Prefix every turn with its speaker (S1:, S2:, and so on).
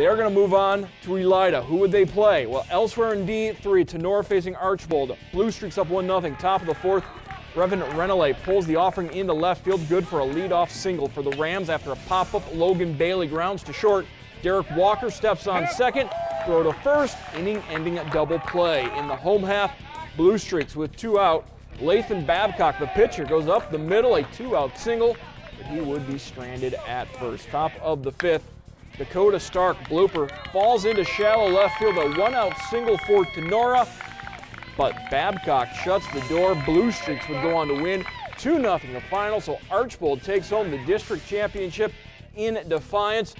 S1: They're going to move on to Elida. Who would they play? Well, elsewhere in D3, Tinora facing Archbold. Blue Streaks up 1-0, top of the fourth. Brevin Renele pulls the offering into left field, good for a leadoff single for the Rams after a pop-up. Logan Bailey grounds to short. Derek Walker steps on second, throw to first, inning ending a double play. In the home half, Blue Streaks with two out. Lathan Babcock, the pitcher, goes up the middle, a two-out single, but he would be stranded at first. Top of the fifth, Dakota Stark blooper falls into shallow left field, a one-out single for Tinora but Babcock shuts the door. Blue Streaks would go on to win 2-0 the final, so Archbold takes home the district championship in Defiance.